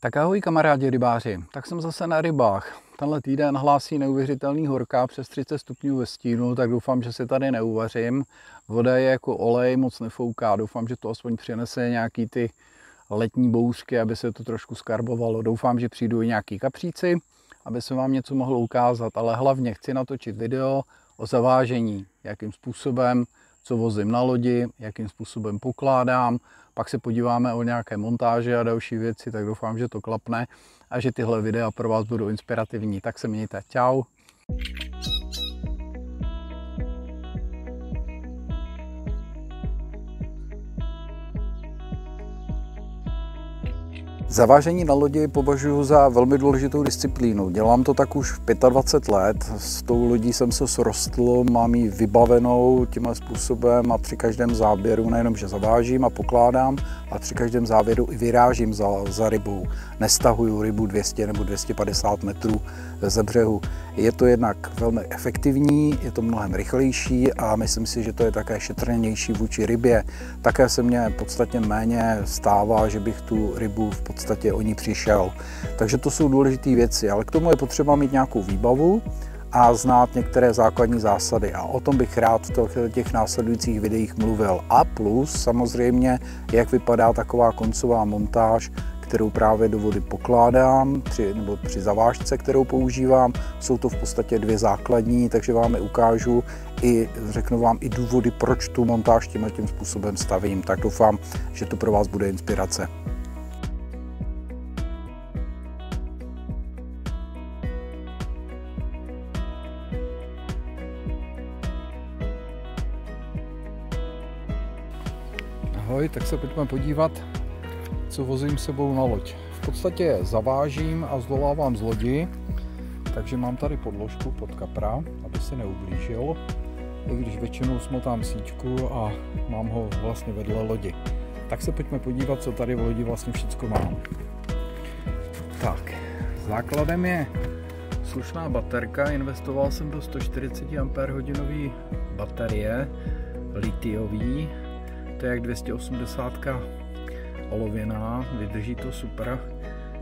Tak ahoj kamarádi rybáři, tak jsem zase na rybách. Tenhle týden hlásí neuvěřitelný horká přes 30 stupňů ve stínu, tak doufám, že si tady neuvařím. Voda je jako olej, moc nefouká, doufám, že to aspoň přinese nějaký ty letní bouřky, aby se to trošku skarbovalo. Doufám, že přijdou i nějaký kapříci, aby se vám něco mohlo ukázat, ale hlavně chci natočit video o zavážení, jakým způsobem, co vozím na lodi, jakým způsobem pokládám, pak se podíváme o nějaké montáže a další věci, tak doufám, že to klapne a že tyhle videa pro vás budou inspirativní. Tak se mějte, čau! Zavážení na lodi považuji za velmi důležitou disciplínu. Dělám to tak už 25 let. S tou lodí jsem se srostl, mám ji vybavenou tímhle způsobem a při každém záběru nejenom, že zavážím a pokládám, a při každém závěru i vyrážím za, za rybou. Nestahuju rybu 200 nebo 250 metrů ze břehu. Je to jednak velmi efektivní, je to mnohem rychlejší a myslím si, že to je také šetrnější vůči rybě. Také se mně podstatně méně stává, že bych tu rybu v podstatě o ní přišel. Takže to jsou důležité věci, ale k tomu je potřeba mít nějakou výbavu a znát některé základní zásady. A o tom bych rád v těch následujících videích mluvil. A plus samozřejmě, jak vypadá taková koncová montáž, kterou právě do vody pokládám, při, nebo při zavážce, kterou používám. Jsou to v podstatě dvě základní, takže vám je ukážu i řeknu vám i důvody, proč tu montáž tím tím způsobem stavím. Tak doufám, že to pro vás bude inspirace. Ahoj, tak se pojďme podívat, co vozím sebou na loď. V podstatě zavážím a zdolávám z lodi, takže mám tady podložku pod kapra, aby se neublížil, i když většinou smotám síťku a mám ho vlastně vedle lodi. Tak se pojďme podívat, co tady v lodi vlastně všechno mám. Tak, základem je slušná baterka, investoval jsem do 140 Ah baterie litiový, to je jak 280 olověná, vydrží to super.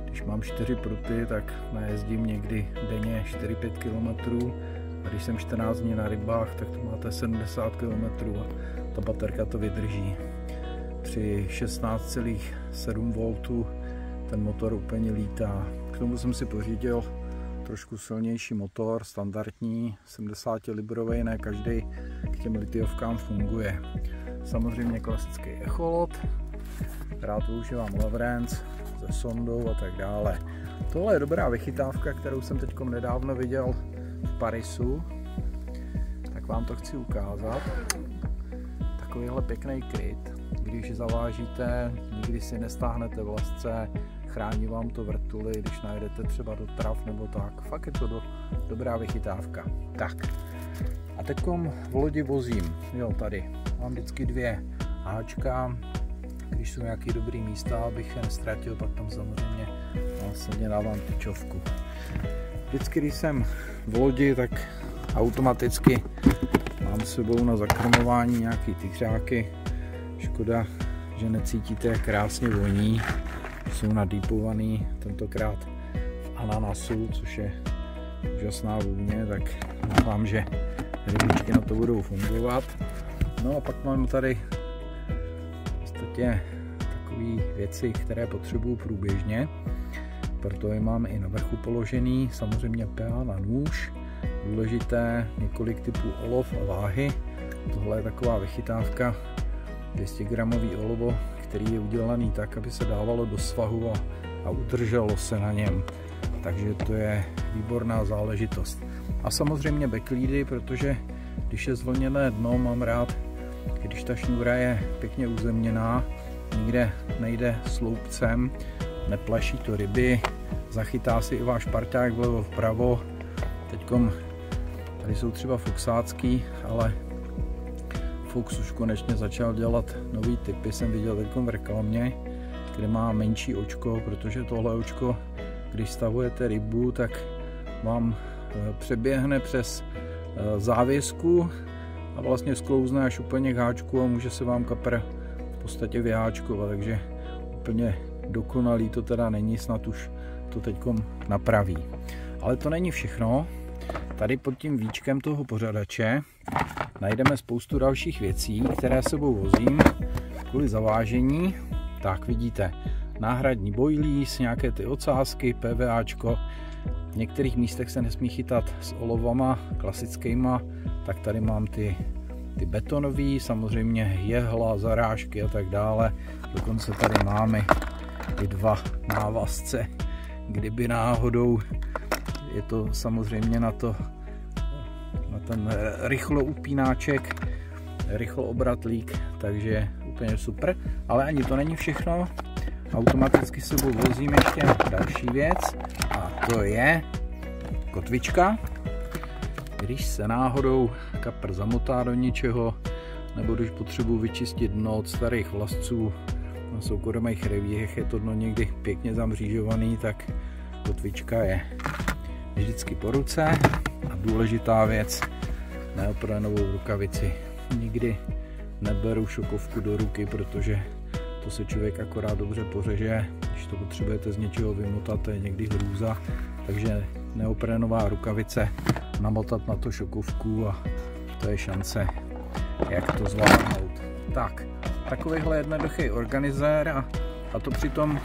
Když mám 4 pruty, tak najezdím někdy denně 4-5 km a když jsem 14 dní na rybách, tak to máte 70 km a ta baterka to vydrží. Při 16,7 V ten motor úplně lítá. K tomu jsem si pořídil trošku silnější motor, standardní, 70 librový, ne každý k těm litiovkám funguje. Samozřejmě klasický echolot, rád využívám Leverance se sondou a tak dále. Tohle je dobrá vychytávka, kterou jsem teď nedávno viděl v Parisu, tak vám to chci ukázat. Takovýhle pěkný kryt, když zavážíte, nikdy si nestáhnete vlastce, chrání vám to vrtuly, když najdete třeba do trav nebo tak. Fakt je to do, dobrá vychytávka. Tak, a teď v lodi vozím, jo tady, mám vždycky dvě háčka, když jsou nějaký dobrý místa, abych je nestratil, pak tam samozřejmě vlastně dávám tyčovku. Vždycky, když jsem v lodi, tak automaticky mám s sebou na zakrmování nějaký tygřáky. Škoda, že necítíte, jak krásně voní. Jsou nadýpovaný tentokrát v ananasu, což je úžasná vůně, tak doufám, že rybičky na to budou fungovat. No a pak mám tady podstatě takové věci, které potřebuju průběžně. Proto je mám i na vrchu položený, samozřejmě PA na nůž, důležité několik typů olov a váhy. Tohle je taková vychytávka 200 gramový olovo, který je udělaný tak, aby se dávalo do svahu a, a udrželo se na něm. Takže to je výborná záležitost. A samozřejmě backlídy, protože když je zvlněné dno, mám rád, když ta šňůra je pěkně uzemněná, nikde nejde sloupcem, neplaší to ryby, zachytá si i váš parťák vlevo vpravo. Teďkom tady jsou třeba foxácký, ale Fox už konečně začal dělat nový typy, jsem viděl teď v reklamě, kde má menší očko, protože tohle očko, když stavujete rybu, tak vám eh, přeběhne přes eh, závěsku a vlastně sklouzne až úplně k háčku a může se vám kapr v podstatě vyháčkovat, takže úplně dokonalý to teda není, snad už to teď napraví. Ale to není všechno. Tady pod tím víčkem toho pořadače najdeme spoustu dalších věcí, které sebou vozím kvůli zavážení. Tak vidíte, náhradní bojlís, nějaké ty ocásky, PVAčko. V některých místech se nesmí chytat s olovama klasickýma, tak tady mám ty, ty betonové, samozřejmě jehla, zarážky a tak dále. Dokonce tady máme i dva návazce, kdyby náhodou je to samozřejmě na to na ten rychlo upínáček, rychlo obratlík, takže úplně super. Ale ani to není všechno. Automaticky s sebou vozím ještě další věc to je kotvička. Když se náhodou kapr zamotá do něčeho, nebo když potřebuji vyčistit dno od starých vlasců na soukromých revírech, je to dno někdy pěkně zamřížovaný, tak kotvička je vždycky po ruce a důležitá věc, neopranovou rukavici. Nikdy neberu šokovku do ruky, protože to se člověk akorát dobře pořeže, když to potřebujete z něčeho vymotat, to je někdy hrůza, takže neoprenová rukavice namotat na to šokovku a to je šance, jak to zvládnout. Tak, takovýhle jednoduchý organizér a, a to přitom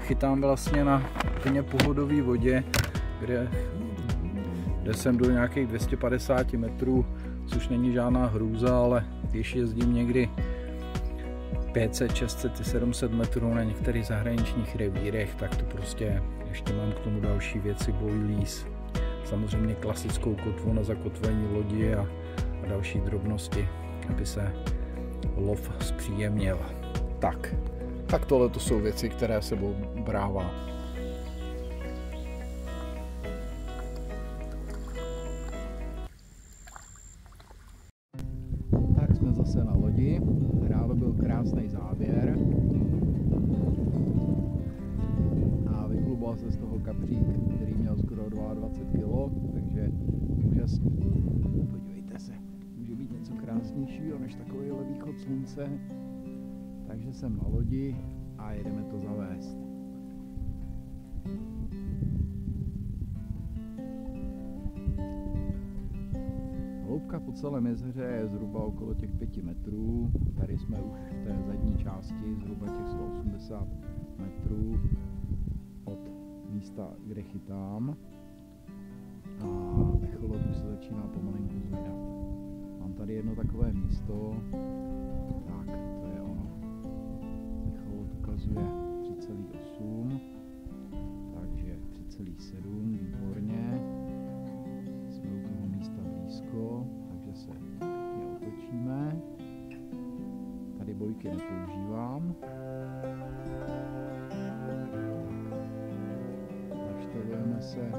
chytám vlastně na úplně pohodové vodě, kde, kde jsem do nějakých 250 metrů, což není žádná hrůza, ale když jezdím někdy 500, 600, 700 metrů na některých zahraničních revírech, tak to prostě ještě mám k tomu další věci, boilies, samozřejmě klasickou kotvu na zakotvení lodi a, a další drobnosti, aby se lov zpříjemnil. Tak, tak tohle to jsou věci, které sebou brává. Úžasný. Podívejte se, může být něco krásnějšího než takovýhle východ slunce. Takže jsem na lodi a jedeme to zavést. Hloubka po celém jezeře je zhruba okolo těch 5 metrů. Tady jsme už v té zadní části, zhruba těch 180 metrů od místa, kde chytám. A už se začíná pomalinku zvedat. Mám tady jedno takové místo, tak to je ono. Echolot ukazuje 3,8, takže 3,7, výborně. Jsme u toho místa blízko, takže se pěkně otočíme. Tady bojky nepoužívám. Se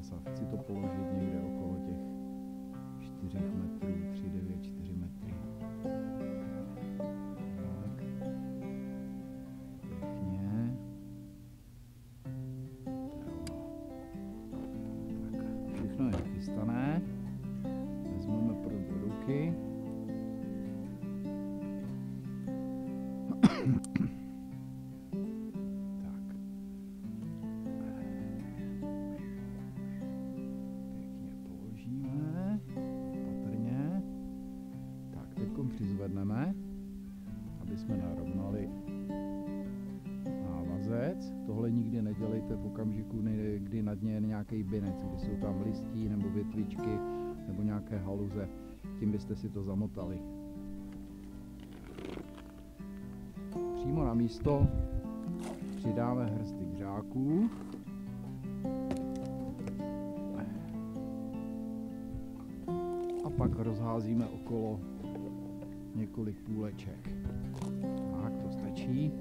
začne klesat. Chci to položit někde okolo těch 4 metrů, 3,9, 4 metry. Tak. Pěkně. Tak, všechno je nachystané. Vezmeme pro do ruky. Kdy na dně je nějaký binec, kdy jsou tam listí nebo větvičky nebo nějaké haluze. Tím byste si to zamotali. Přímo na místo přidáme hrsty křáků. A pak rozházíme okolo několik půleček. Tak, to stačí.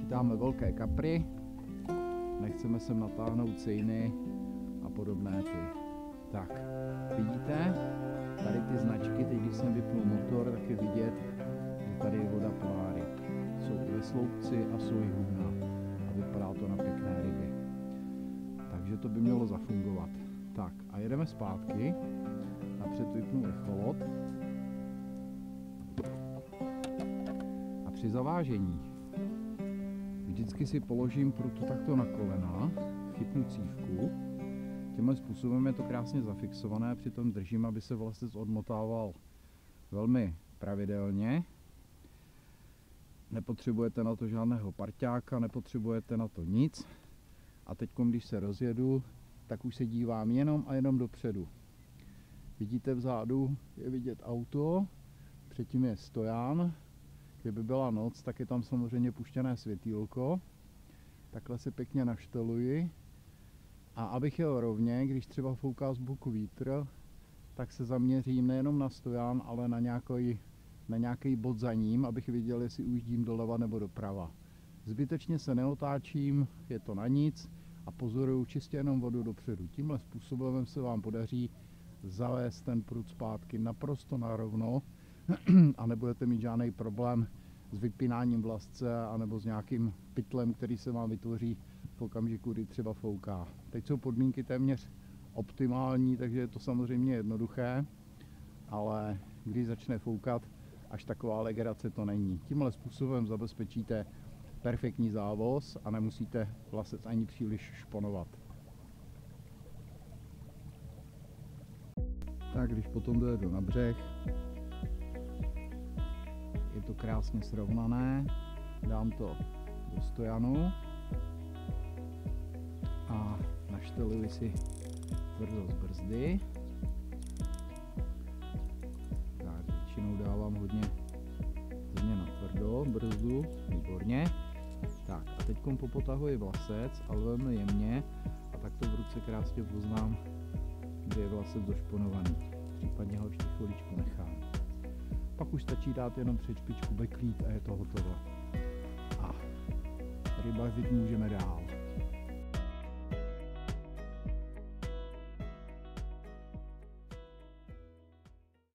Chytáme velké kapry, nechceme sem natáhnout cejny a podobné ty. Tak, vidíte? Tady ty značky, teď když jsem vypnul motor, tak je vidět, že tady je voda pláry. Jsou i ve sloupci a jsou i hůna. A vypadá to na pěkné ryby. Takže to by mělo zafungovat. Tak a jedeme zpátky. Napřed vypnu echolot. A při zavážení vždycky si položím prutu takto na kolena, chytnu cívku. Tímhle způsobem je to krásně zafixované, přitom držím, aby se vlastně odmotával velmi pravidelně. Nepotřebujete na to žádného parťáka, nepotřebujete na to nic. A teď, když se rozjedu, tak už se dívám jenom a jenom dopředu. Vidíte vzadu, je vidět auto, předtím je stojan. Kdyby byla noc, tak je tam samozřejmě puštěné světýlko. Takhle se pěkně našteluji. A abych jel rovně, když třeba fouká z boku vítr, tak se zaměřím nejenom na stojan, ale na nějaký, na nějaký bod za ním, abych viděl, jestli ujíždím doleva nebo doprava. Zbytečně se neotáčím, je to na nic a pozoruju čistě jenom vodu dopředu. Tímhle způsobem se vám podaří zavést ten prut zpátky naprosto narovno a nebudete mít žádný problém s vypínáním vlasce anebo s nějakým pytlem, který se vám vytvoří v okamžiku, kdy třeba fouká. Teď jsou podmínky téměř optimální, takže je to samozřejmě jednoduché, ale když začne foukat, až taková legrace to není. Tímhle způsobem zabezpečíte perfektní závoz a nemusíte vlasec ani příliš šponovat. Tak když potom dojedu na břeh, to krásně srovnané, dám to do stojanu a našteluji si tvrdost brzdy. Tak většinou dávám hodně, hodně na tvrdo brzdu, výborně. Tak a teď popotahuji vlasec, ale velmi jemně a tak to v ruce krásně poznám, kde je vlasec došponovaný. Případně ho ještě chviličku nechám. Pak už stačí dát jenom před špičku beklít a je to hotovo. A ryba můžeme dál.